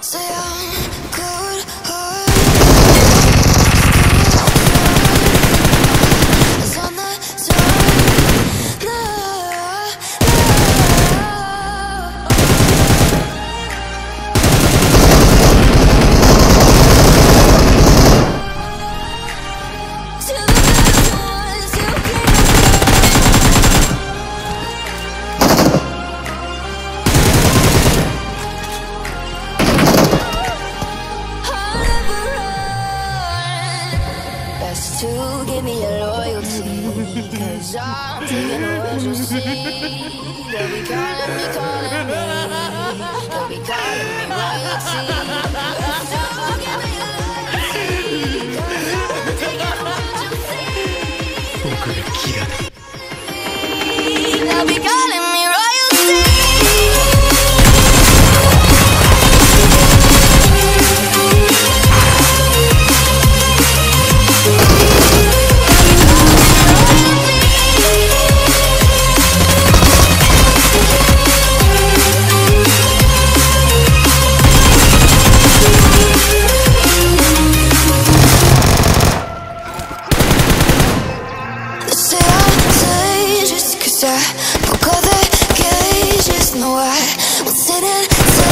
Say Cause I'm taking the world you'll see They'll be calling me, calling me They'll be calling me royalty Don't give me royalty Cause I'm thinking of what you see They'll be calling me Closer, no color, just no I will sit and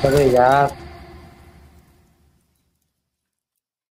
在这里呀